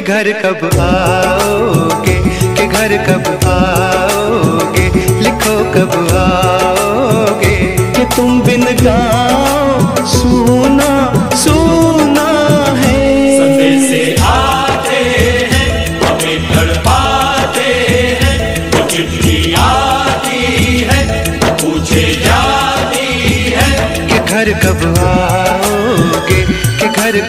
कि घर कब आओगे? कि घर कब आओगे? लिखो कब आओगे? कि तुम बिन गाओ सुना सुना है। से आते हैं हमें तड़पाते हैं वो चिट्ठी आती है पूछे जाती है। कि घर कब आओगे? कि घर